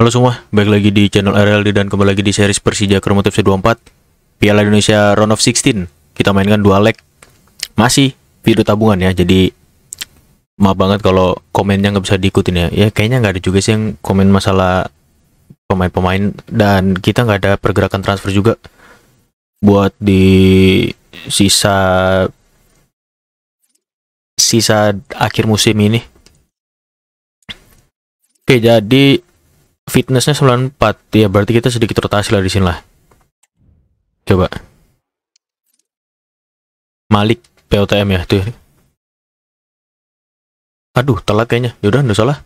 Halo semua, balik lagi di channel RLD dan kembali lagi di series Persija Kromotif C24 Piala Indonesia Round of 16 Kita mainkan dua leg. Masih video tabungan ya, jadi Maaf banget kalau komennya nggak bisa diikutin ya. Ya kayaknya nggak ada juga sih yang komen masalah Pemain-pemain Dan kita nggak ada pergerakan transfer juga Buat di sisa Sisa akhir musim ini. Oke jadi fitnessnya 94 ya berarti kita sedikit rotasi lah di sini lah. Coba. Malik POTM ya tuh. Aduh telat kayaknya. Yaudah udah salah.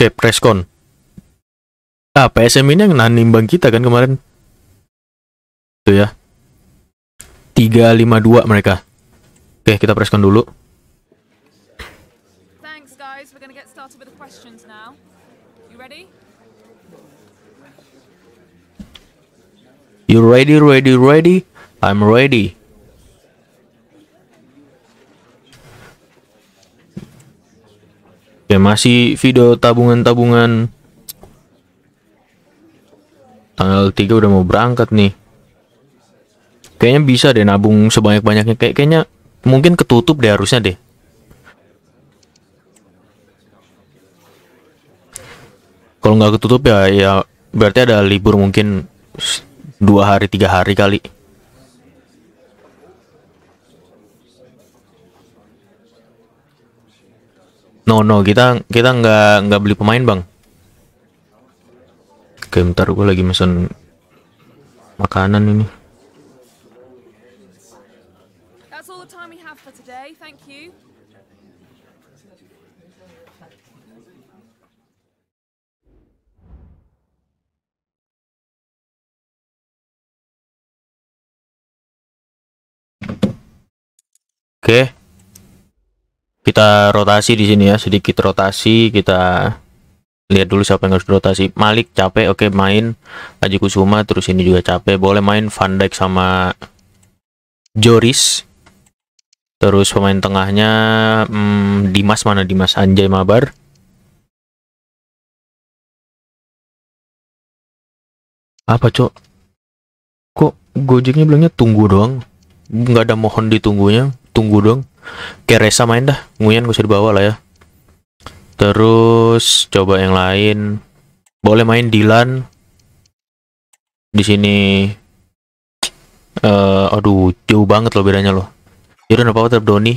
Oke preskon ah PSM ini yang nahan nimbang kita kan kemarin? Tuh ya. 352 mereka. Oke kita preskon dulu Thanks, guys. We're going to get started with the questions now. You ready? You ready, ready, ready? I'm ready. Ya masih video tabungan-tabungan. Tanggal 3 udah mau berangkat nih. Kayaknya bisa deh nabung sebanyak-banyaknya. Kayak kayaknya mungkin ketutup deh harusnya deh. Kalau nggak ketutup ya ya berarti ada libur mungkin dua hari tiga hari kali. No no kita kita nggak nggak beli pemain bang. Oke bentar gue lagi mesen makanan ini. That's all the time we have for today. Thank you. Oke. Kita rotasi di sini ya, sedikit rotasi, kita lihat dulu siapa yang harus rotasi. Malik capek, oke main. Aji Kusuma terus ini juga capek. Boleh main Van Dijk sama Joris. Terus pemain tengahnya hmm, Dimas mana Dimas Anjay Mabar. Apa, Cok? Kok Gojeknya bilangnya tunggu doang? Nggak ada mohon ditunggunya, tunggu dong. Kayak Resa main dah, Nguyen gak usah dibawa lah ya. Terus coba yang lain. Boleh main Dilan. Di sini eh aduh, jauh banget loh bedanya loh. Yaudah apa tetap Doni.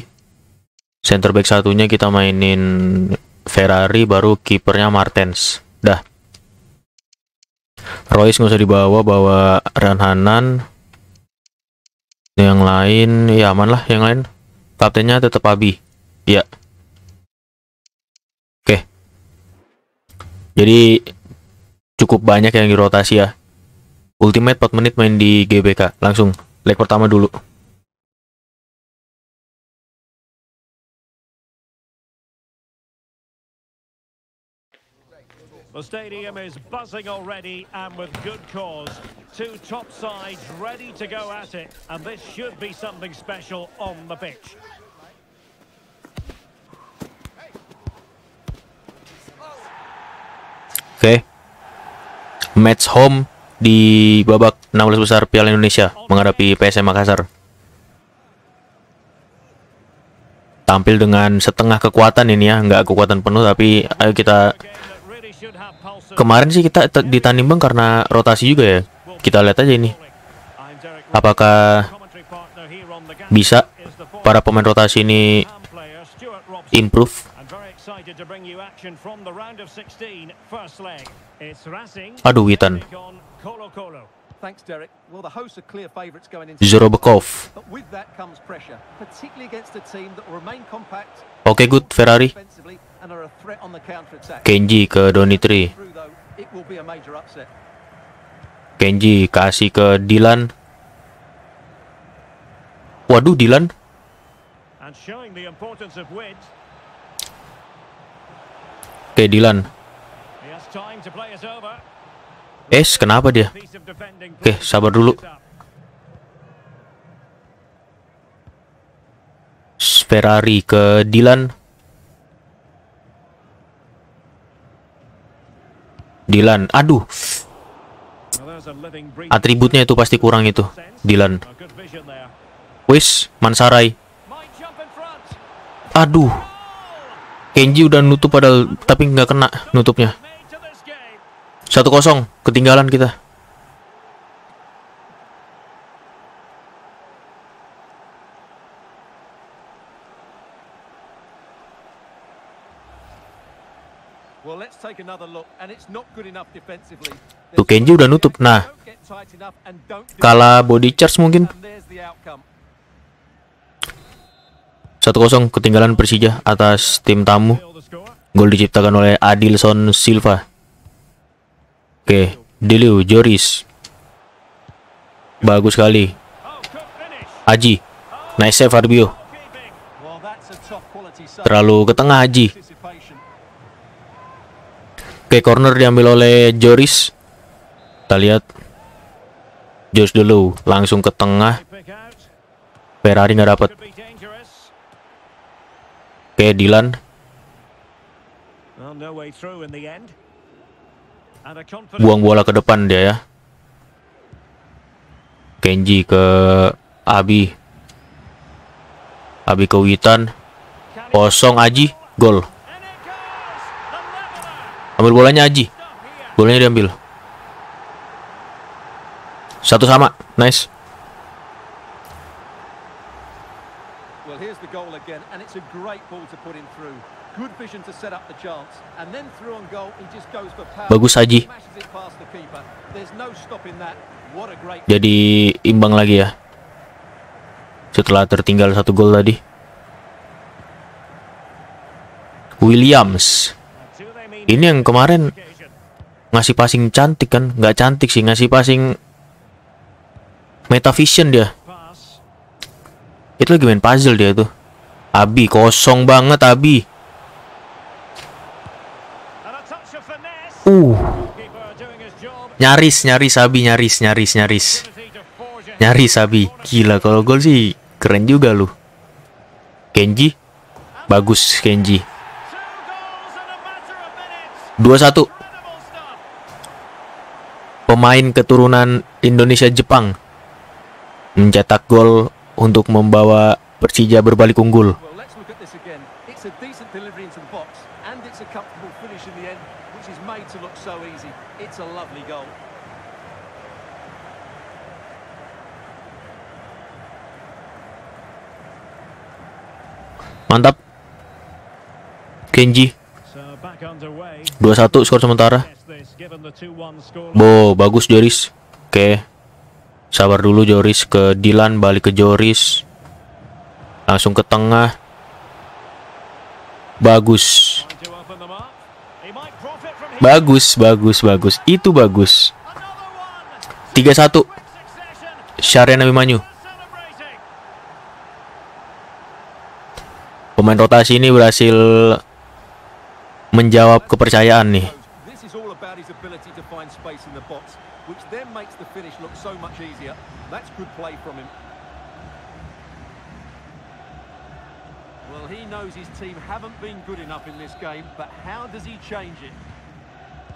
Center back satunya kita mainin Ferrari baru kipernya Martens. Dah. Royce nggak usah dibawa, bawa Ranhanan. Yang lain ya aman lah yang lain. Kaptennya tetap Abi. Ya. Oke. Jadi cukup banyak yang dirotasi ya. Ultimate 4 menit main di GBK. Langsung leg pertama dulu. The stadium is buzzing already and with good cause. Two top sides ready to go at it, and this should be something special on the pitch. Oke. Match home di babak 16 besar Piala Indonesia menghadapi PSM Makassar. Tampil dengan setengah kekuatan ini ya, nggak kekuatan penuh tapi ayo kita Game that really should have pulse of kemarin sih kita di Tanimbang karena rotasi juga ya. Kita lihat aja ini apakah bisa para pemain rotasi ini improve. I'm very excited to bring you action from the round of 16 first leg. It's Racing. Aduh, Witan. Zorobekov. Oke good Ferrari. Kenji ke Donitri. Kenji kasih ke Dilan. Waduh Dilan. Oke Dilan. Es kenapa dia? Oke, sabar dulu. Ferrari ke Dilan. Dilan. Aduh, atributnya itu pasti kurang itu. Dilan. Wis, Mansarai. Aduh. Kenji udah nutup padahal tapi nggak kena nutupnya. Made to this game. Satu kosong, ketinggalan kita. Well, let's take another look, and it's not good enough defensively. Tuh Kenji udah nutup. Nah, kalah body charge mungkin. And there's the outcome. Satu kosong ketinggalan Persija atas tim tamu. Gol diciptakan oleh Adilson Silva. Oke, Diliu, Joris. Bagus sekali. Aji. Nice save Farbio. Keeping. Well, that's a top quality save. Terlalu ke tengah Aji. Oke, corner diambil oleh Joris. Kita lihat. Joris dulu langsung ke tengah. Ferrari nggak dapat. Oke, Dilan. Buang bola ke depan dia ya. Kenji ke Abi. Abi ke Witan. Kosong Aji. Gol. And it goes. The leveler. Ambil bolanya Aji. Bolanya diambil. Satu sama. Nice. Well, here's the goal again, and it's a great ball to put him through. Good vision to set up the chance, and then through on goal, he just goes for power. Bagus, Haji. Smashes it past the keeper. There's no stopping that. What a great Jadi imbang lagi ya. Setelah tertinggal satu gol tadi. Williams. Ini yang kemarin ngasih passing cantik kan? Nggak cantik sih, ngasih passing Metavision dia. Itu lagi main puzzle dia tuh. Abi kosong banget Abi. Uh, nyaris nyaris Abi nyaris nyaris nyaris. Nyaris Abi. Gila kalau gol sih keren juga lu. Kenji bagus Kenji. 2-1 Incredible stuff. pemain keturunan Indonesia Jepang mencetak gol untuk membawa Persija berbalik unggul. Mantap. Kenji. 2-1 skor sementara. Yes, this given the 2-1 score. Bo, bagus Joris. Oke. Sabar dulu Joris ke Dilan, balik ke Joris. Langsung ke tengah. Bagus. Bagus, bagus, bagus. Itu bagus. Another one. 3-1 Quick succession. Syarian Abimanyu. Pemain rotasi ini berhasil menjawab kepercayaan nih. This is all about his ability to find space in the box, which then makes the finish look so much easier. That's good play from him. Well, he knows his team haven't been good enough in this game, but how does he change it?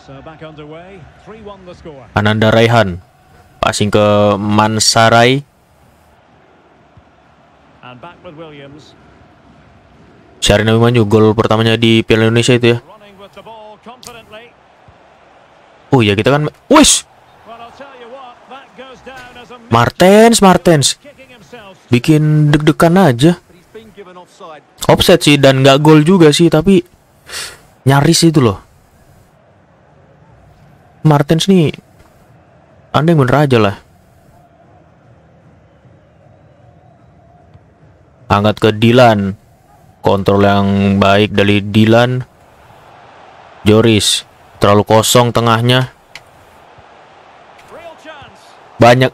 So back underway. 3-1 the score. Ananda Raihan. Passing ke Mansarai. And back with Williams. Syarian Abimanyu gol pertamanya di Piala Indonesia itu ya. Oh ya kita kan Wis, Martens, Martens. Bikin deg-degan aja. Offset sih dan nggak gol juga sih tapi nyaris itu loh. Martens nih anda yang bener aja lah. Angkat ke Dilan. Kontrol yang baik dari Dilan. Joris terlalu kosong tengahnya. Banyak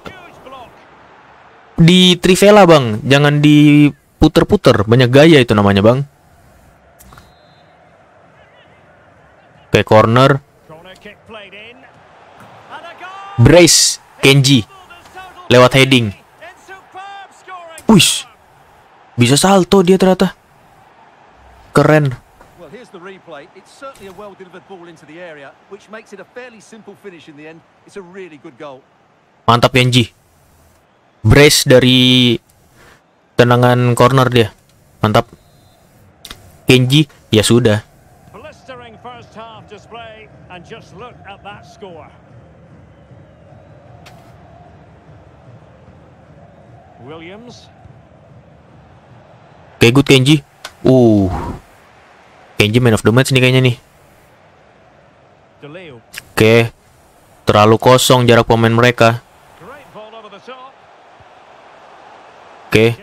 di Trivela bang, jangan diputer-puter. Banyak gaya itu namanya bang. Oke corner, brace Kenji lewat heading. Wish, bisa salto dia ternyata. Keren. Well, here's the replay, it's certainly a well-delivered ball into the area, which makes it a fairly simple finish in the end. It's a really good goal. Mantap Kenji. Brace dari tendangan corner dia. Mantap. Kenji, ya sudah. Blistering first half display, and just look at that score. Williams. Oke, good Kenji. Uh. Kenji man of the match nih kayaknya nih. Oke. Terlalu kosong jarak pemain mereka. Oke.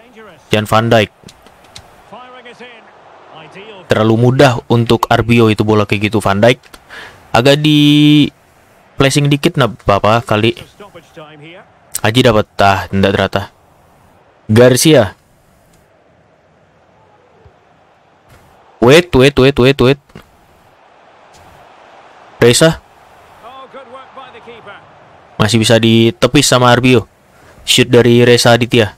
Jan Van Dijk. Terlalu mudah untuk Arbio itu bola kayak gitu Van Dijk. Agak di placing dikit nah apa kali. So stoppage time here. Aji dapat ah tidak ternyata. Garcia. Wait, wait, wait, wait, wait. Reza masih bisa ditepis sama Arbio. Shoot dari Reza Aditya.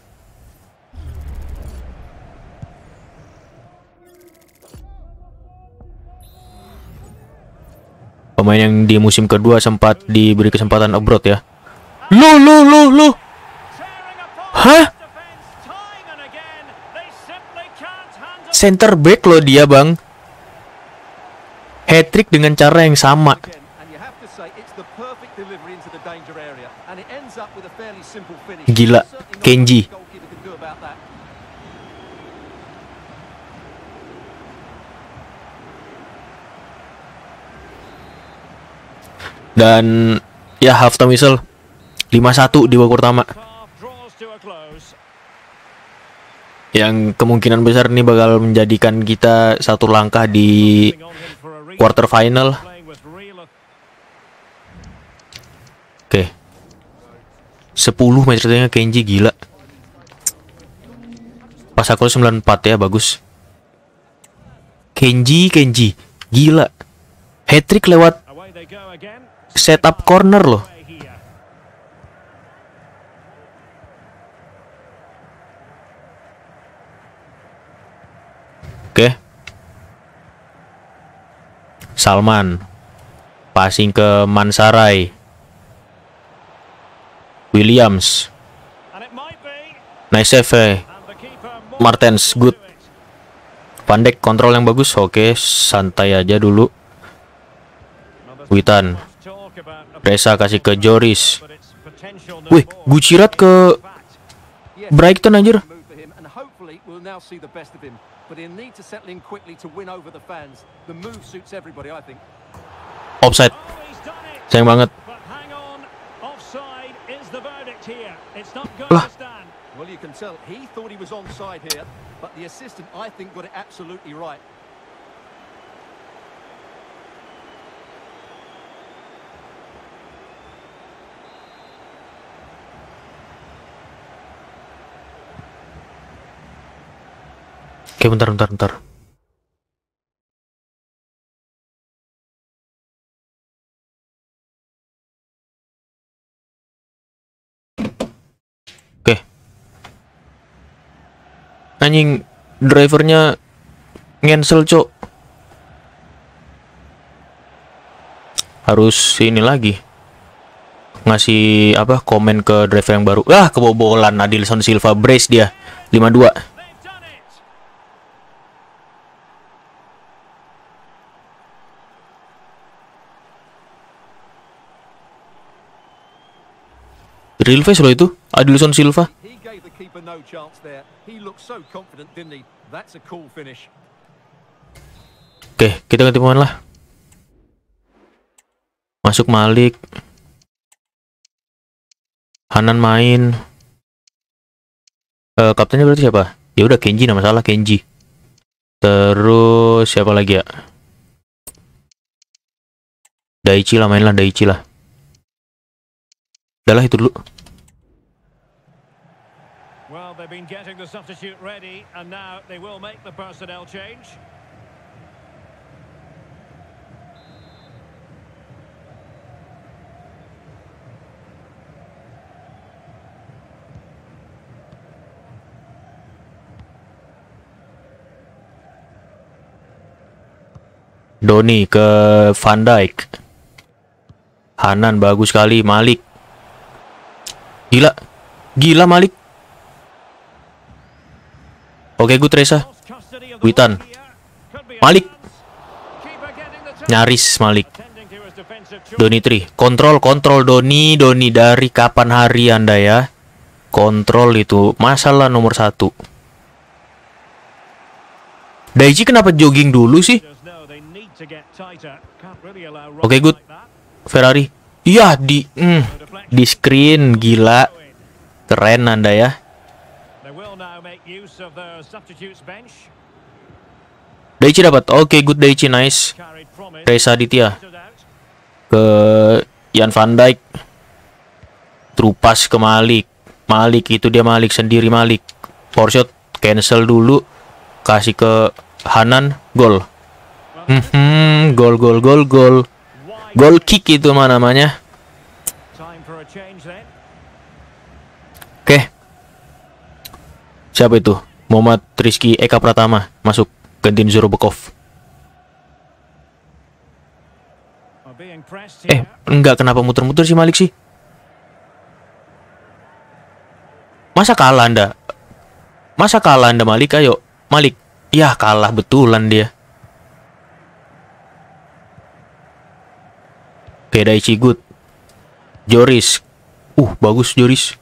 Pemain yang di musim kedua sempat diberi kesempatan abroad ya. Lu, lu, lu, lu. Hah? this defense time and again. They simply can't handle Center back loh dia, Bang. Hat-trick dengan cara yang sama. Gila, Kenji. Dan ya half time whistle 5-1 di babak pertama. half draws to a close. Yang kemungkinan besar ini bakal menjadikan kita satu langkah di quarter final. Oke. 10 match Kenji gila. Pas aku 94 ya bagus. Kenji Kenji gila. Hat-trick lewat setup corner loh. Away here. Oke. Salman. Passing ke Mansarai. Williams. Nice save. eh. Martens, good. Dijk kontrol yang bagus. Oke, santai aja dulu. Witan. Reza kasih ke Joris. Wih. Gucirat ke Brighton anjir. Move for him, and hopefully we'll now see the best of him. But he'll need to settle in quickly to win over the fans. The move suits everybody, I think. Offside. Oh, he's done it. Sayang banget. But hang on, offside is the verdict here. It's not going Lah. to stand. Well, you can tell he thought he was onside here, but the assistant, I think, got it absolutely right. Oke, bentar, bentar, bentar. Oke. Anjing, drivernya cancel, cok. Harus ini lagi. Ngasih apa komen ke driver yang baru. Ah, kebobolan Adilson Silva brace dia. 5-2. They've done it. Real face loh itu, Adilson Silva. Oke, kita ganti pemain lah. Masuk Malik. Hanan main. Eh, kaptennya berarti siapa? Ya udah Kenji nama salah Kenji. Terus siapa lagi ya? Daichi lah main lah Daichi lah. Udah lah itu dulu. Well, they've been getting the substitute ready, and now they will make the personnel change. Doni ke Van Dijk. Hanan bagus sekali, Malik. Gila. Gila Malik. Oke, of the Witan. Malik. Nyaris Malik. Doni Tri. Kontrol, kontrol Doni, Doni dari kapan hari Anda ya? Kontrol itu masalah nomor satu. Daichi kenapa jogging dulu sih? Oke, runs good. Ferrari. Iya di mm, di screen gila. Keren Anda ya. Daichi dapat. Oke, good Daichi nice. Reza Aditya ke Jan van Dijk. True pass ke Malik. Malik itu dia Malik sendiri Malik. Shot cancel dulu. Kasih ke Hanan gol. Mhm, gol gol gol gol. Wide Gol kick itu mah namanya. time for a change then. Oke. Siapa itu? Muhammad Rizky Eka Pratama masuk. Are being pressed Eh, enggak kenapa muter-muter sih Malik sih? Masa kalah Anda? Masa kalah Anda Malik? Ayo, Malik. Ya, kalah betulan dia. Oke, Daichi good. Joris. Uh, bagus Joris.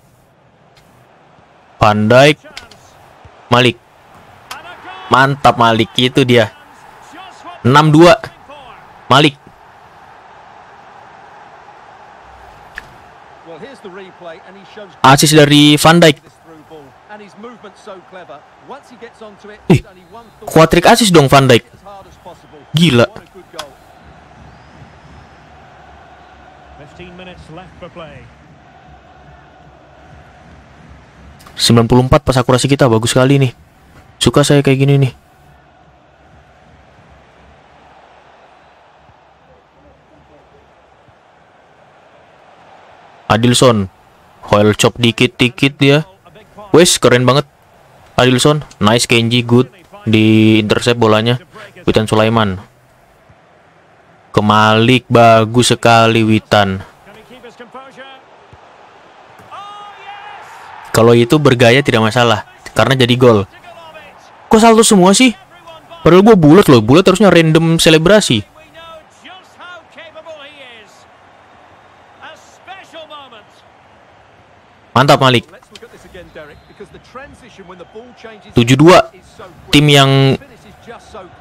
Van Dijk. Malik. Mantap Malik. Itu dia. Just what 6-2. they're for. Malik. Well, here's the replay, and he shows Asis dari Van Dijk. this through ball, and his movement's so clever. Once he gets onto it, Ih, Quadrick asis dong Van Dijk. Gila. What a good goal. 15 minutes left for play. 94 pas akurasi kita bagus sekali nih. Suka saya kayak gini nih. Adilson. Hoil chop dikit-dikit dia. Wes keren banget. Adilson, nice Kenji good di intercept bolanya. Witan Sulaiman. Kemalik bagus sekali Witan. Can he keep his composure? Oh, yes! Kalau itu bergaya tidak masalah karena jadi gol. Kok salto semua sih? Padahal gue bulat loh, bulat harusnya random selebrasi. Mantap Malik. Let's look at this again, Derek, because the transition when the ball changes 7-2. is so quick. Tim yang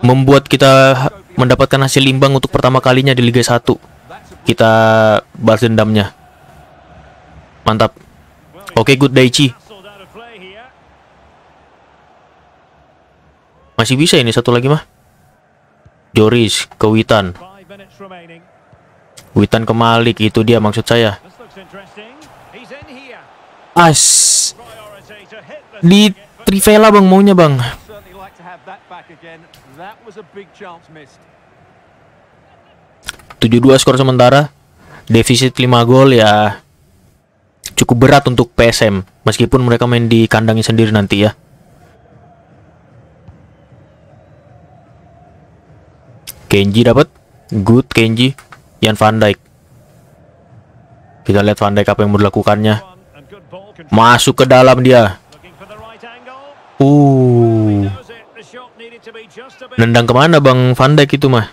membuat kita mendapatkan hasil imbang untuk pertama kalinya di Liga 1. That's a Kita balas dendamnya. Mantap. Oke, good Daichi. Masih bisa ini satu lagi mah. Joris ke Witan. Witan ke Malik itu dia maksud saya. As di Trivela bang maunya bang. certainly like to have that back again. That was a big chance missed. 7-2 skor sementara. Defisit 5 gol ya cukup berat untuk PSM meskipun mereka main di kandangnya sendiri nanti ya. Kenji dapat good Kenji Jan Van Dijk. Kita lihat Van Dijk apa yang control. Masuk ke dalam dia. Uh, nendang ke mana Bang Van Dijk itu mah?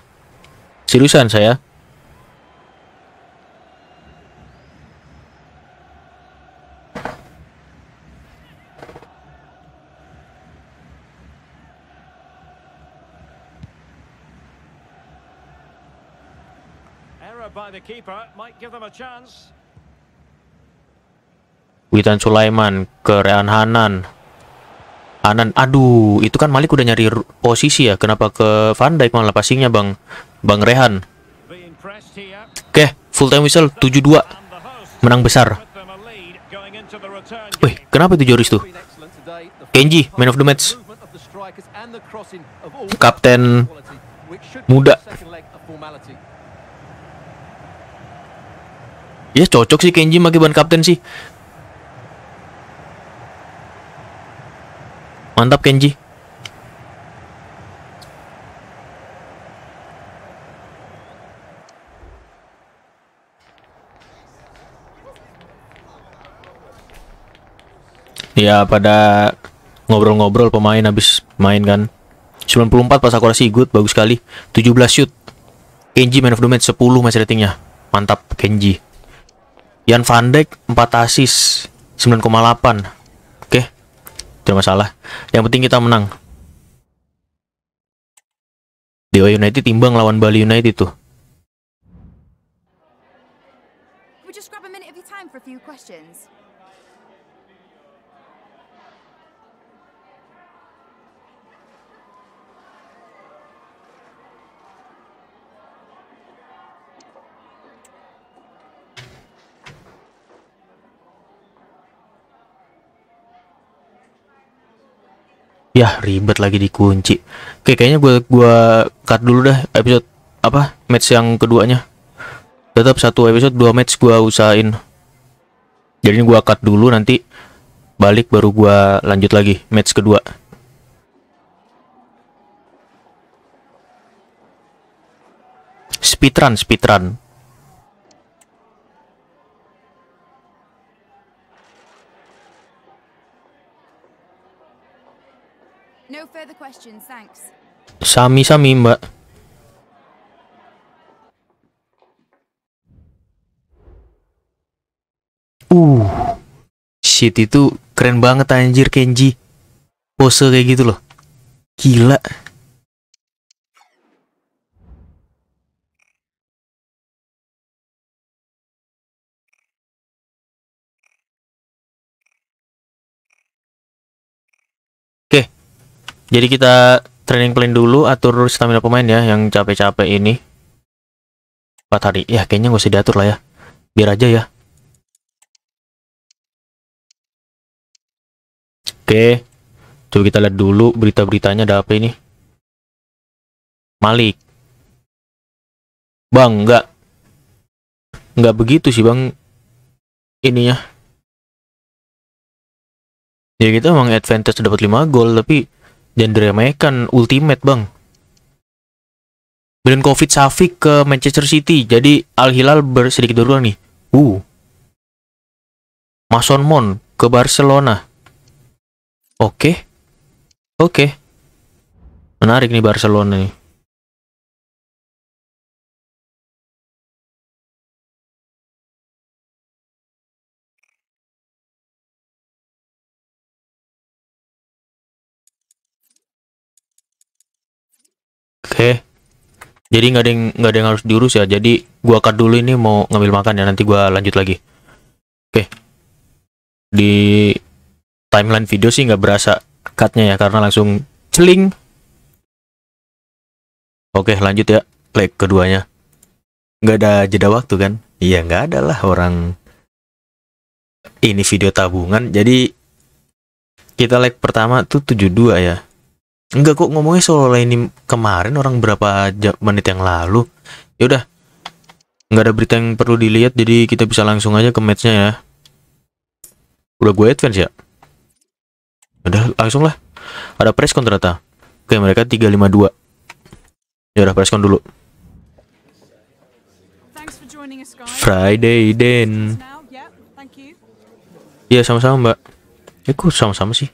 Seriusan saya? Error by the keeper might give them a chance. Witan Sulaiman ke Rehan Hanan. Hanan, aduh, itu kan Malik udah nyari posisi ya. Kenapa ke Van Dijk malah passingnya Bang Bang Rehan? Oke, full time whistle 7-2. And the host Menang besar. Wih, kenapa itu Joris tuh? Kenji, man of the match. movement of Ya cocok sih Kenji pakai ban kapten sih. Mantap Kenji. Ya pada ngobrol-ngobrol pemain habis main kan. 94 pas akurasi good bagus sekali. 17 shoot. Kenji man of the match 10 match ratingnya. Mantap Kenji. Yan Van Dijk 4 assist 9,8. Oke. Tidak masalah. Yang penting kita menang. Dewa United timbang lawan Bali United tuh. Can we just grab a minute of your time for a few questions? Ya ribet lagi dikunci. Oke kayaknya gue gua cut dulu dah episode apa match yang keduanya. Tetap satu episode dua match gua usahain. Jadi gua cut dulu nanti balik baru gua lanjut lagi match kedua. Speedrun, speedrun. No further questions, thanks. Sami-sami, Mbak. Uh. Shit itu keren banget anjir Kenji. Pose kayak gitu loh. Gila. Jadi kita training plan dulu, atur stamina pemain ya yang capek-capek ini. 4 hari. Ya, kayaknya nggak usah diatur lah ya. Biar aja ya. Oke. Coba kita lihat dulu berita-beritanya ada apa ini. Malik. Bang, nggak. Nggak begitu sih, Bang. Ininya. Ya kita emang advantage dapat 5 gol, tapi jangan diremehkan ultimate bang. Covid Safik ke Manchester City jadi Al Hilal bersedikit dulu nih. Uh. Mason Mon ke Barcelona. Oke. Oke. Menarik nih Barcelona nih Jadi nggak ada yang nggak ada yang harus diurus ya. Jadi gua cut dulu ini mau ngambil makan ya. Nanti gua lanjut lagi. Oke. Di timeline video sih nggak berasa cutnya ya karena langsung celing. Oke lanjut ya. Leg keduanya. Nggak ada jeda waktu kan? Iya nggak ada lah orang ini video tabungan. Jadi kita leg pertama tuh 72 ya. Enggak kok ngomongnya soal ini kemarin orang berapa jam, menit yang lalu. Ya udah. Enggak ada berita yang perlu dilihat jadi kita bisa langsung aja ke matchnya ya. Udah gue advance ya. Udah langsung lah. Ada press ternyata. Oke, mereka 352. Ya udah press dulu. Friday Den. Yeah. Iya sama-sama mbak. Ya kok sama-sama sih.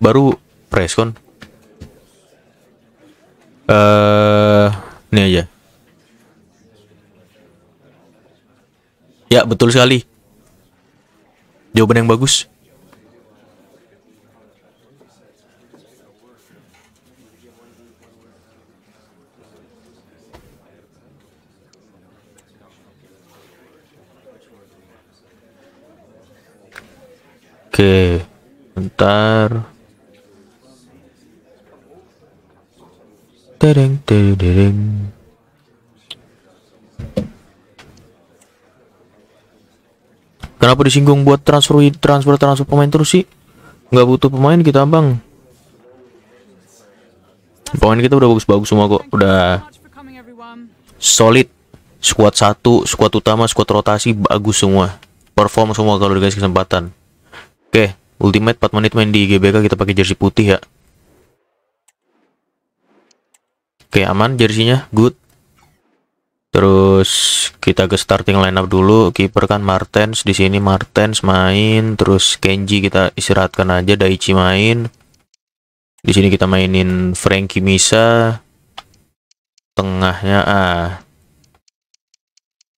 Baru preskon. Eh, ini aja. Ya betul sekali. Jawaban yang bagus. Oke, bentar. Tereng, tereng. Kenapa disinggung buat transfer transfer transfer pemain terus sih? Nggak butuh pemain kita bang. Pemain kita udah bagus-bagus semua kok, udah solid. Squad satu, squad utama, squad rotasi bagus semua. Perform semua kalau dikasih kesempatan. Oke, ultimate 4 menit main di GBK kita pakai jersey putih ya. Oke, aman jersinya, good. Terus kita ke starting lineup dulu. Kiper kan Martens di sini Martens main, terus Kenji kita istirahatkan aja, Daichi main. Di sini kita mainin Frankie Misa. Tengahnya ah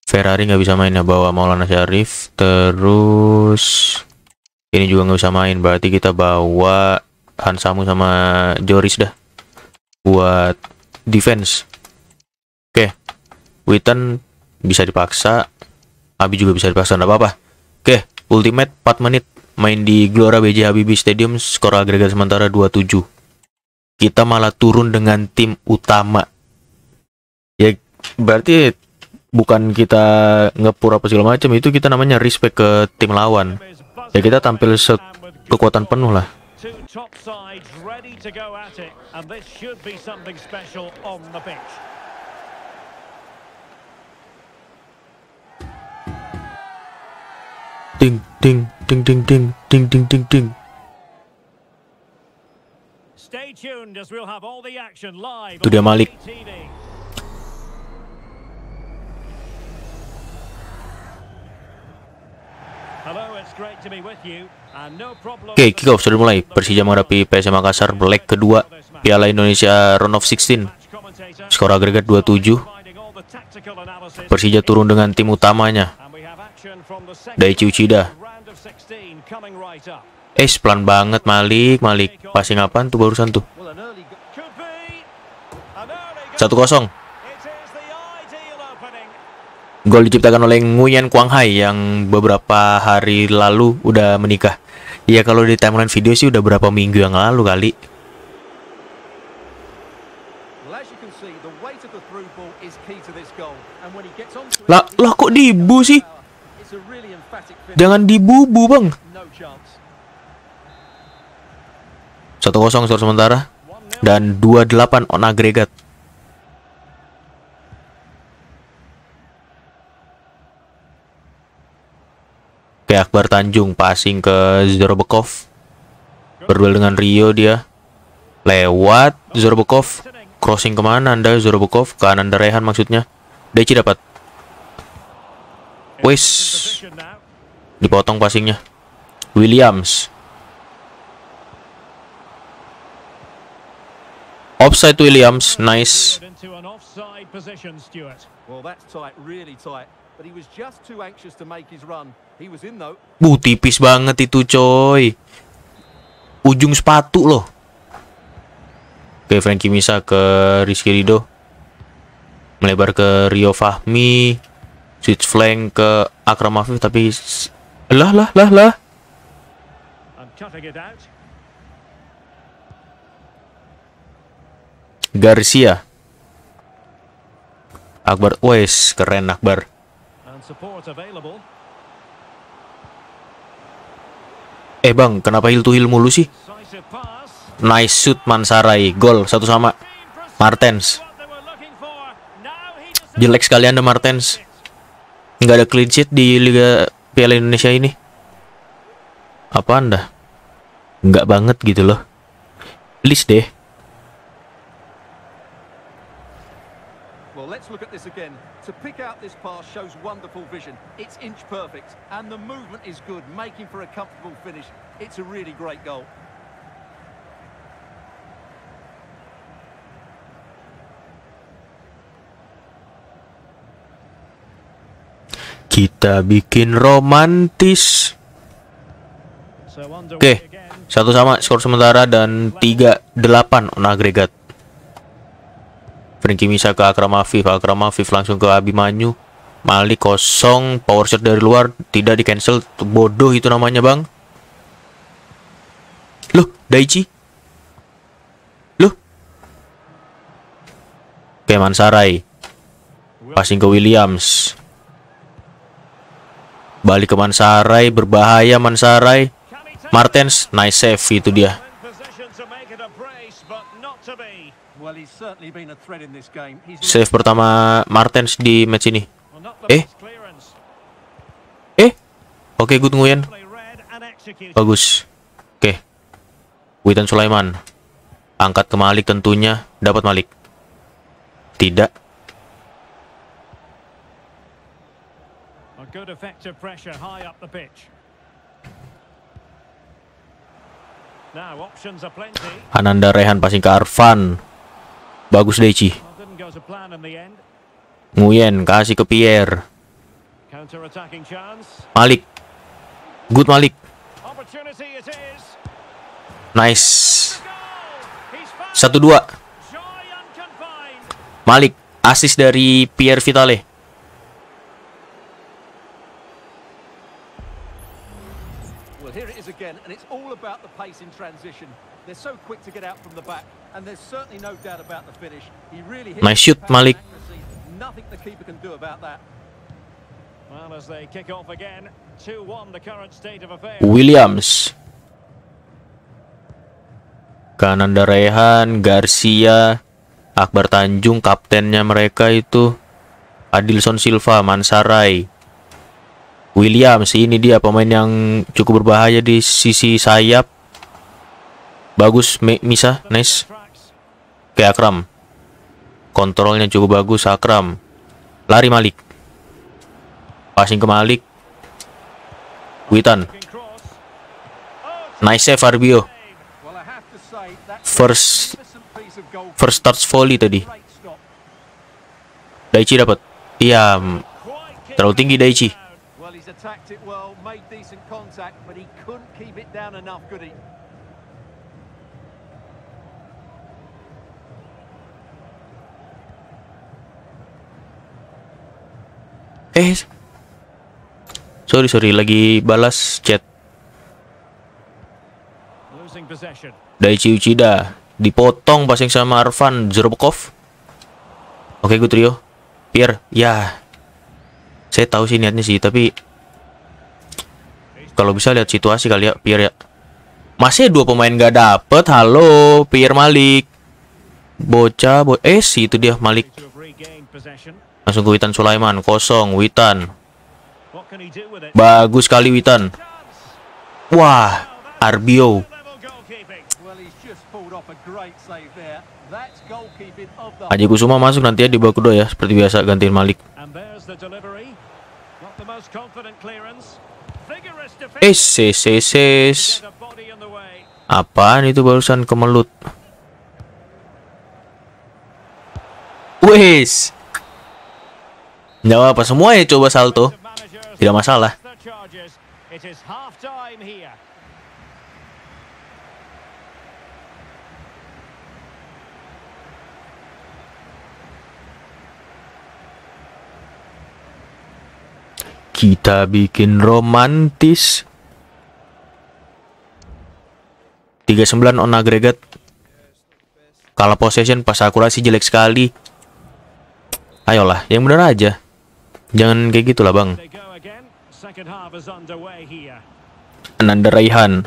Ferrari nggak bisa main ya bawa Maulana Syarif. Terus ini juga nggak bisa main. Berarti kita bawa Hansamu sama Joris dah buat defense. Oke. Witan bisa dipaksa. Abi juga bisa dipaksa, nggak apa-apa. Oke, ultimate 4 menit main di Gelora BJ Habibie Stadium skor agregat sementara 27. Kita malah turun dengan tim utama. Ya berarti bukan kita ngepur apa segala macam itu kita namanya respect ke tim lawan. Ya kita tampil kekuatan penuh lah. Top sides ready to go at it, and this should be something special on the pitch. Ding ding ding ding ding ding ding ding ding. Stay tuned as we'll have all the action live. Itu on Malik. TV. Hello, it's great to be with you. Oke, kick off sudah mulai. Persija menghadapi PSM Makassar leg kedua Piala Indonesia Round of 16. Skor agregat 27. Persija turun dengan tim utamanya. Daichi Uchida. Eh, pelan banget Malik, Malik. Passing apaan tuh barusan tuh? Well, an early go- 1-0. Gol diciptakan oleh Nguyen Quang Hai yang beberapa hari lalu udah menikah. Iya kalau di timeline video sih udah berapa minggu yang lalu kali. Lah, lah kok dibu sih? Jangan dibubu bang. Satu kosong sementara dan 28 on agregat. Oke, Akbar Tanjung passing ke Zorobekov. Berduel dengan Rio dia. Lewat Zorobekov. Crossing ke mana anda Zorobekov? Ke Ananda Rehan maksudnya. Deci dapat. Wis. Dipotong passingnya. Williams. Offside Williams, nice. Well, that's tight, really tight. But he was just too anxious to make his run. He was in though. Bu, tipis banget itu coy. Ujung sepatu loh. Oke, Frankie Misa ke Rizky Rido. Melebar ke Rio Fahmi. Switch flank ke Akram Afif tapi lah lah lah lah. And cutting it out. Garcia. Akbar, wes keren Akbar. Support available. Eh bang, kenapa hill to hill mulu sih? Nice shoot Mansarai, gol satu sama. Martens, jelek sekali anda Martens. Nggak ada clean sheet di Liga Piala Indonesia ini. Apa anda? Nggak banget gitu loh. Please deh. Well, let's look at this again. To pick out this pass shows wonderful vision. It's inch perfect, and the movement is good, making for a comfortable finish. It's a really great goal. Kita bikin romantis. Oke, again. satu sama skor sementara dan 3-8 on agregat. Frankie Misa ke Akram Afif, Akram Afif langsung ke Abimanyu. Malik kosong, power shot dari luar tidak di cancel. Bodoh itu namanya bang. Loh, Daichi. Loh. Oke, Mansarai. Passing ke Williams. Balik ke Mansarai, berbahaya Mansarai. Martens, nice save itu dia. in position to make it a brace, but not to be. Well, he's certainly been a threat in this game. He's Save pertama Martens di match ini. Eh. Eh, oke good Nguyen, bagus. Oke, Witan Sulaiman, angkat ke Malik tentunya, dapat Malik. Tidak. Good effective pressure high up the pitch. Now options are plenty. Ananda Rehan passing ke Arfan. Bagus Deci. Nguyen kasih ke Pierre. Malik. Good Malik. Nice. Satu dua. Malik. Asis dari Pierre Vitale. Well, here it is again, and it's all about the pace in transition. They're so quick to get out from the back, and there's certainly no doubt about the finish. He really hit Nice shoot, Malik. accuracy. Nothing the keeper can do about that. Well, as they kick off again, 2-1 the current state of affairs. Williams. Kananda Rehan, Garcia, Akbar Tanjung, kaptennya mereka itu Adilson Silva, Mansarai. Williams, ini dia pemain yang cukup berbahaya di sisi sayap. Bagus, Misa, nice. Ke Akram. Kontrolnya cukup bagus, Akram. Lari Malik. Passing ke Malik. Witan. Nice save Arbio. Well, I have to say that's First-. First touch volley tadi. Daichi dapat. Iya, terlalu tinggi Daichi. Attacked it well, made decent contact, but he couldn't keep it down enough, could he? Eh. Sorry, sorry, lagi balas chat. Daichi Uchida dipotong passing sama Arvan Zerbkov. Oke, good trio. Pierre, ya. Saya tahu sih niatnya sih, tapi kalau bisa lihat situasi kali ya, Pierre ya. Masih dua pemain gak dapet. Halo, Pierre Malik. Bocah, bo eh sih itu dia Malik. Langsung ke Witan Sulaiman, kosong Witan. Bagus sekali Witan. Wah, Arbio. Level goalkeeping. Well, he's just pulled off a great save there. That's goalkeeping of the Aji Kusuma masuk nanti ya di kedua ya, seperti biasa gantiin Malik. Eh, ses, ses, ses. Apaan itu barusan kemelut? Wes. Nggak apa semua ya coba salto. Tidak masalah. Kita bikin romantis. 39 on aggregate. Kalah possession pas akurasi jelek sekali. Ayolah, yang bener aja. Jangan kayak gitulah, Bang. Is underway here. Ananda Raihan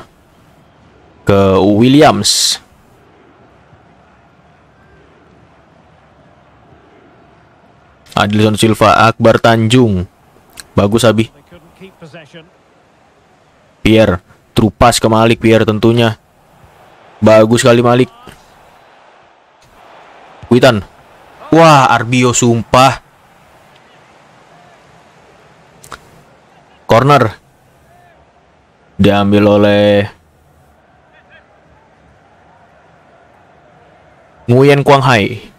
ke Williams. Adilson Silva, Akbar Tanjung. Bagus Abi. Pierre, trupas ke Malik Pierre tentunya. Bagus kali Malik. Witan. Wah, Arbio sumpah. Corner. Diambil oleh Nguyen Quang Hai.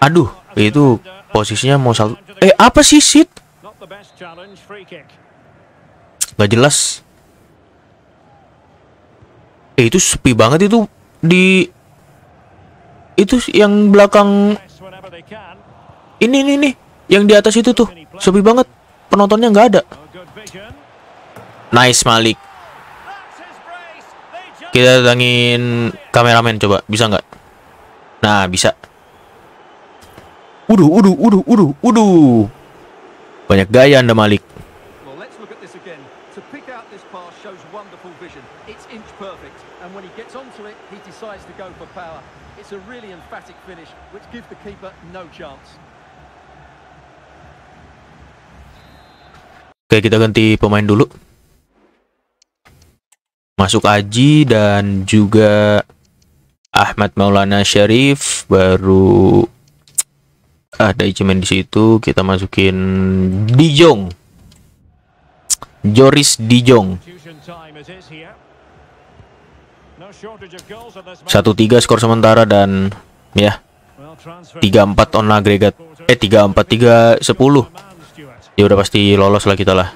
Aduh, itu posisinya mau salto. Eh, apa sih sit? Gak jelas. Eh itu sepi banget itu di itu yang belakang can. ini nih yang di atas itu tuh sepi banget penontonnya nggak ada. Nice Malik. Kita datangin kameramen coba bisa nggak? Nah bisa. Uduh, uduh, uduh, uduh, uduh. Banyak gaya anda Malik. It's a really emphatic finish, which gives the keeper no chance. Oke, kita ganti pemain dulu. Masuk Aji dan juga Ahmad Maulana Syarif baru ada Iceman di situ kita masukin Dijong Joris Dijong 1-3 skor sementara dan ya 3-4 on agregat. Eh 3-4 3-10 ya udah pasti lolos lah kita lah.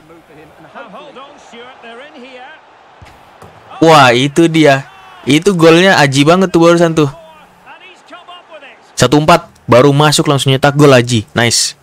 Wah itu dia. Itu golnya aji banget tuh barusan tuh. 1-4 baru masuk langsung nyetak gol aji. Nice.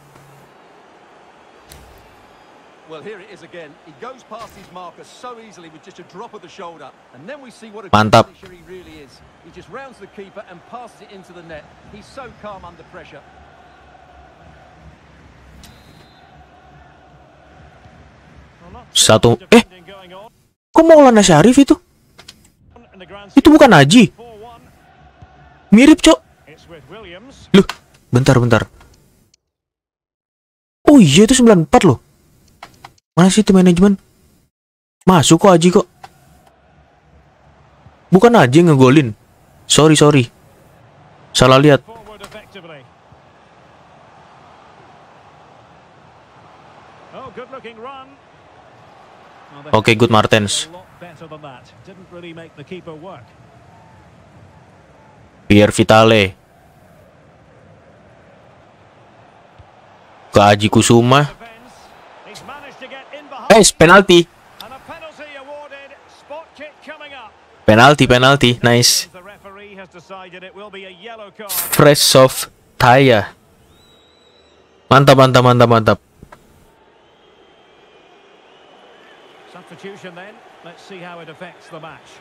Not Satu- eh. kok Maulana Syarif itu itu bukan Aji 4-1. mirip cok. Loh, bentar bentar. Oh iya itu 94 loh. Mana sih tim manajemen? Masuk kok Aji kok. Bukan Aji yang ngegolin. Sorry sorry. Salah lihat. Oh, good Oke, good Martens. Pierre Vitale. Ke Aji Kusuma. Eh, penalti. And a penalty awarded. Spot kick coming up. Penalti, penalti. Nice. Fresh of Taya. Mantap, mantap, mantap, mantap. Substitution then. Let's see how it affects the match.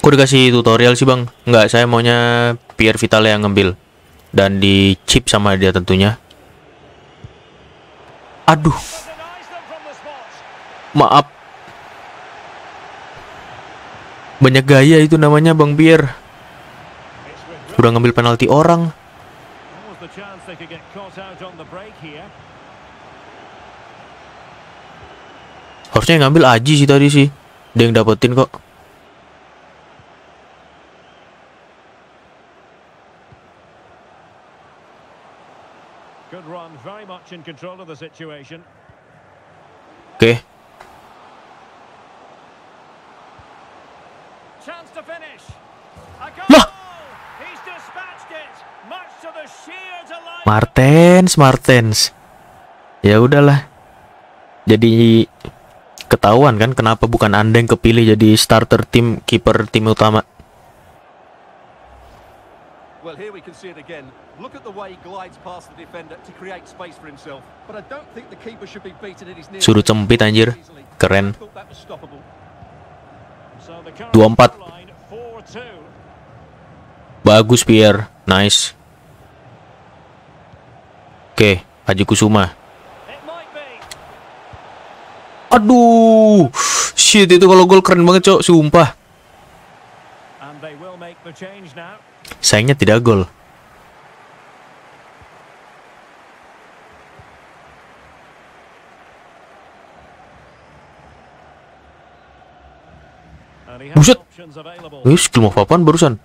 Kok dikasih tutorial sih bang? Nggak, saya maunya Pierre Vitale yang ngambil Dan di chip sama dia tentunya Aduh, maaf. Banyak gaya itu namanya Bang Pierre Udah ngambil penalti orang? Harusnya ngambil Aji sih tadi sih. Dia yang dapetin kok much in control of the situation. Oke, Chance to finish. A goal! He's dispatched it, much to the sheer delight. Martens, Martens Ya udahlah Jadi ketahuan kan kenapa bukan anda yang kepilih jadi starter tim kiper tim utama Well, here we can see it again. Look at the way he glides past the defender to create space for himself. But I don't think the keeper should be beaten in his near. Sudut sempit anjir. Keren I thought that was stoppable. So the current 24. scoreline, 4-2. Bagus Pierre, nice. Oke, Haji Kusuma. Aduh, shit itu kalau gol keren banget cok, sumpah. Sayangnya tidak gol. Buset. Wih, skill move apaan barusan?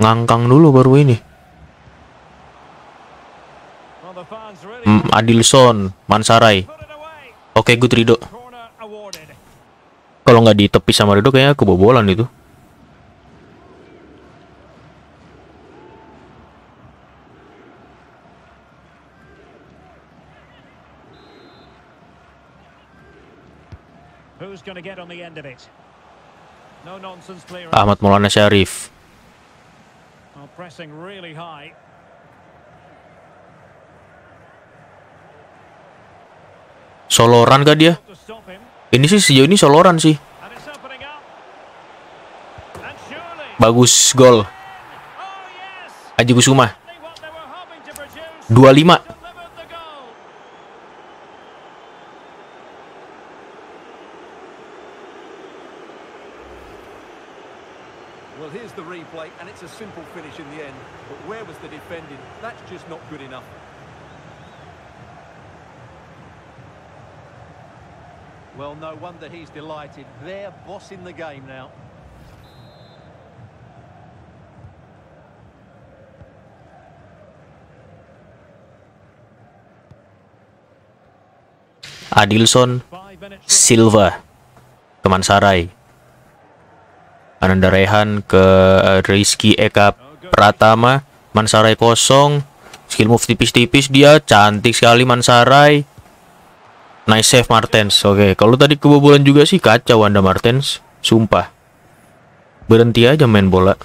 Ngangkang dulu baru ini. Hmm, Adilson, Mansarai. Oke, good Rido. Kalau nggak ditepis sama Rido kayaknya kebobolan itu. Who's going to get on the end of it? No nonsense clearance. Ahmad Maulana Syarif. High. Soloran kah dia? Ini sih sejauh ini soloran sih. Bagus gol. Oh. Haji Kusuma. Exactly what they were hoping to produce. 25. Delivered the goal. Well, here's the replay, and it's a simple finish in the end. But where was the defending? That's just not good enough. Well, no wonder he's delighted. They're bossing the game now. Adilson Silva teman Sarai Ananda Rehan ke Rizky Eka Pratama. Mansarai kosong. Skill move tipis-tipis dia. Cantik sekali Mansarai nice save Martens. Oke kalau tadi kebobolan juga sih kacau Anda Martens. Sumpah. Berhenti aja main bola.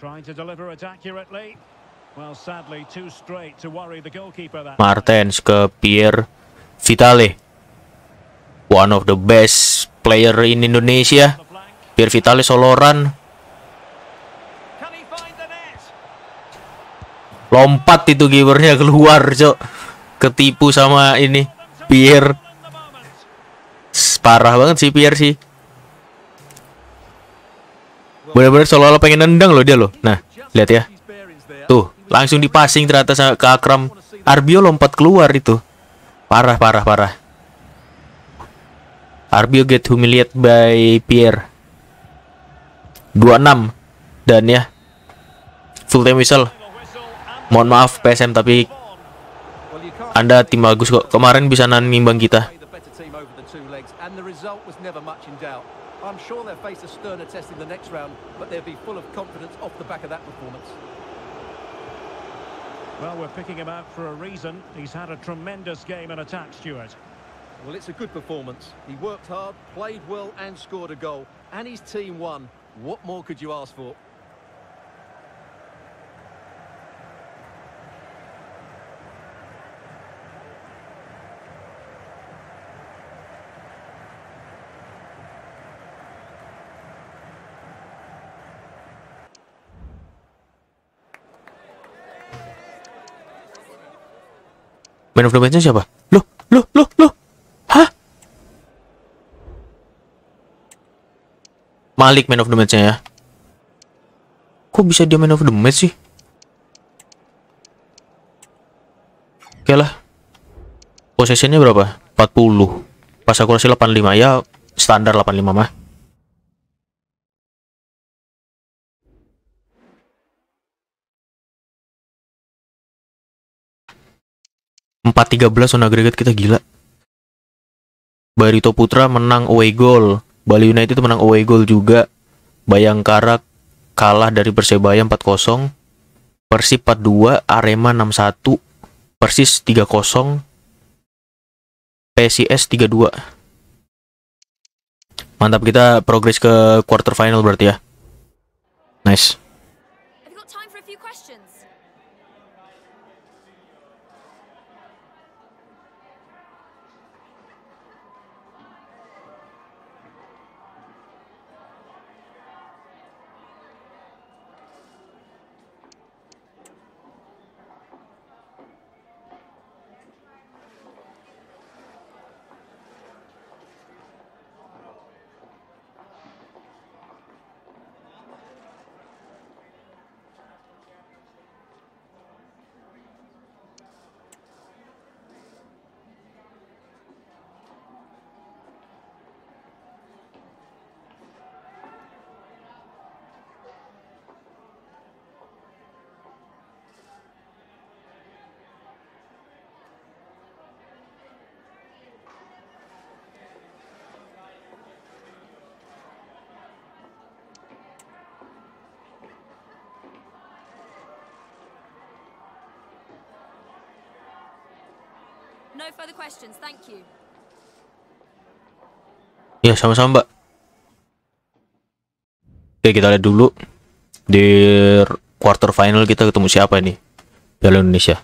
Trying to deliver it accurately. Martens ke Pierre Vitale. One of the best player in Indonesia. Pierre Vitale soloran. Lompat itu kipernya keluar cok. Ketipu sama ini Pierre. Parah banget sih Pierre sih. Bener-bener seolah-olah pengen nendang loh dia loh. Nah lihat ya. Tuh langsung dipasing ternyata ke Akram. Arbio lompat keluar itu. Parah parah parah. Arbio get humiliated by Pierre. 26 dan ya. Full time whistle. Mohon maaf PSM tapi Anda tim bagus kok. Kemarin bisa nimbang kita. I'm sure they'll face a sterner test in the next round, but they'll be full of confidence off the back of that performance. Well, we're picking him out for a reason. He's had a tremendous game in attack, Stuart. Well, it's a good performance. He worked hard, played well, and scored a goal, and his team won. What more could you ask for? Man of the match-nya siapa? Loh, loh, loh, loh. Hah? Malik man of the match-nya ya. Kok bisa dia man of the match sih? Oke lah. Possession-nya berapa? 40. Pas akurasi 85 ya standar 85 mah. Empat tiga belas on agregat kita gila. Barito Putra menang away goal. Bali United menang away goal juga. Bayangkara kalah dari Persebaya 4-0. Persib 4-2, Arema 6-1, Persis 3-0, PSIS 3-2. Mantap kita progres ke quarter final berarti ya. Nice. Have you got time for a few questions? No further questions, thank you. Ya sama-sama mbak. Oke kita lihat dulu di quarter final kita ketemu siapa nih Piala Indonesia.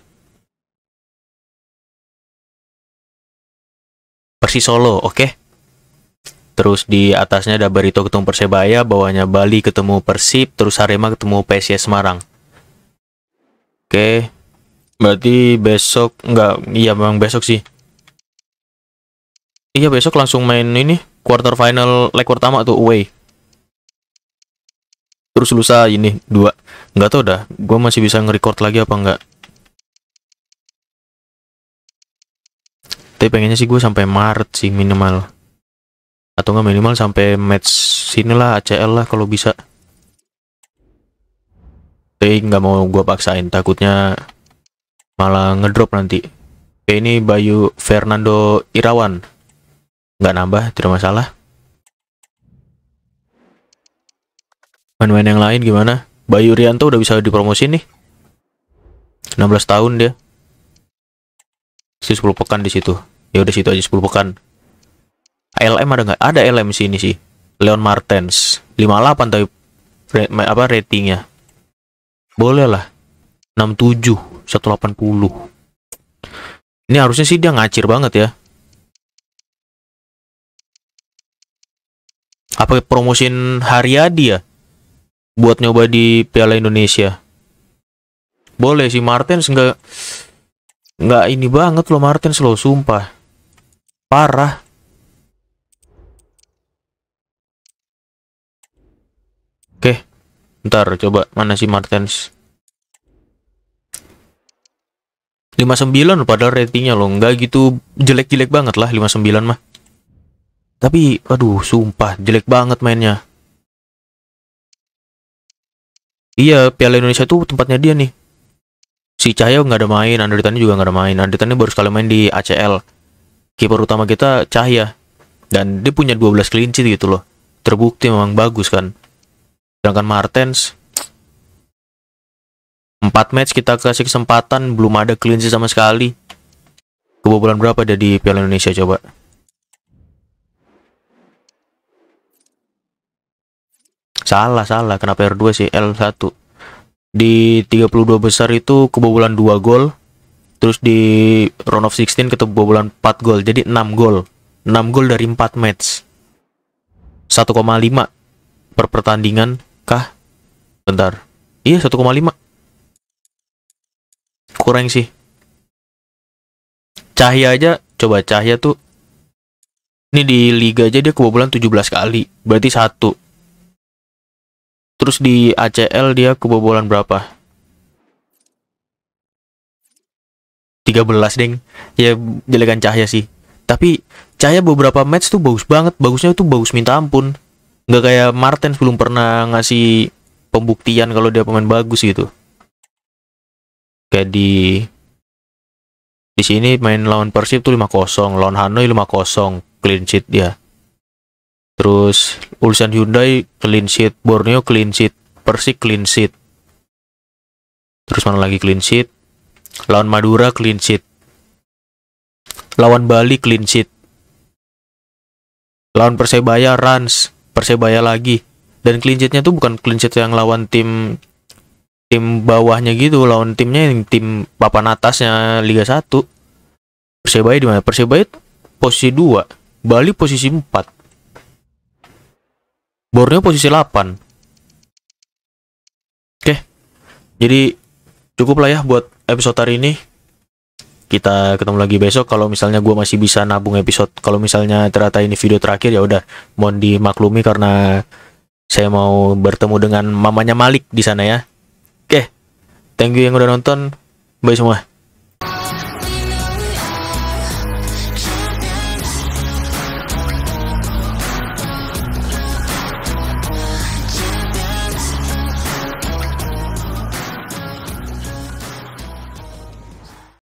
Persis Solo, oke. Terus di atasnya ada Barito ketemu Persebaya, bawahnya Bali ketemu Persib, terus Arema ketemu PSIS Semarang. Oke. Berarti besok enggak iya memang besok sih. Iya besok langsung main ini quarter final leg pertama tuh away. Terus lusa ini dua. Enggak tahu dah, gua masih bisa nge-record lagi apa enggak. Tapi pengennya sih gue sampai Maret sih minimal. Atau enggak minimal sampai match sinilah ACL lah kalau bisa. Tapi nggak mau gua paksain, takutnya malah ngedrop nanti. Oke, ini Bayu Fernando Irawan. Nggak nambah, tidak masalah. Main-main yang lain gimana? Bayu Rianto udah bisa dipromosi nih. 16 tahun dia. Si 10 pekan di situ. Ya udah situ aja 10 pekan. LM ada nggak? Ada LM sini sih. Leon Martens 58 tapi apa ratingnya. Boleh lah. 67 180. Ini harusnya sih dia ngacir banget ya. Apa promosin Haryadi ya? Buat nyoba di Piala Indonesia. Boleh sih Martens nggak nggak ini banget loh Martens loh sumpah. Parah. Oke, ntar coba mana sih Martens? 59 padahal ratingnya loh nggak gitu jelek-jelek banget lah 59 mah tapi aduh sumpah jelek banget mainnya. Iya Piala Indonesia tuh tempatnya dia nih. Si Cahyo nggak ada main Andritani juga nggak ada main. Andritani baru sekali main di ACL kiper utama kita Cahya dan dia punya 12 clean sheet gitu loh. Terbukti memang bagus kan. Sedangkan Martens 4 match kita kasih kesempatan belum ada clean sheet sama sekali. Kebobolan berapa dia di Piala Indonesia coba salah salah. Kenapa R2 sih? L1 di 32 besar itu kebobolan 2 gol. Terus di round of 16 kebobolan 4 gol. Jadi 6 gol. 6 gol dari 4 match. 1,5 per pertandingan kah? Bentar. Iya 1,5 kurang sih. Cahya aja. Coba Cahya tuh. Ini di liga aja dia kebobolan 17 kali. Berarti satu terus di ACL dia kebobolan berapa? 13 deng. Ya jelekan Cahya sih. Tapi Cahya beberapa match tuh bagus banget. Bagusnya tuh bagus minta ampun. Nggak kayak Martens belum pernah ngasih pembuktian kalau dia pemain bagus gitu. Kayak di di sini main lawan Persib tuh 5-0, lawan Hanoi 5-0, clean sheet dia. Terus Ulsan Hyundai clean sheet, Borneo clean sheet, Persik clean sheet. Terus mana lagi clean sheet? Lawan Madura clean sheet. Lawan Bali clean sheet. Lawan Persebaya runs, Persebaya lagi. Dan clean sheetnya tuh bukan clean sheet yang lawan tim tim bawahnya gitu lawan timnya yang tim papan atasnya Liga 1 Persebaya di mana Persebaya posisi 2 Bali posisi 4 Borneo posisi 8 Oke jadi cukup lah ya buat episode hari ini kita ketemu lagi besok kalau misalnya gue masih bisa nabung episode kalau misalnya ternyata ini video terakhir ya udah mohon dimaklumi karena saya mau bertemu dengan mamanya Malik di sana ya Oke, thank you yang udah nonton. Bye semua.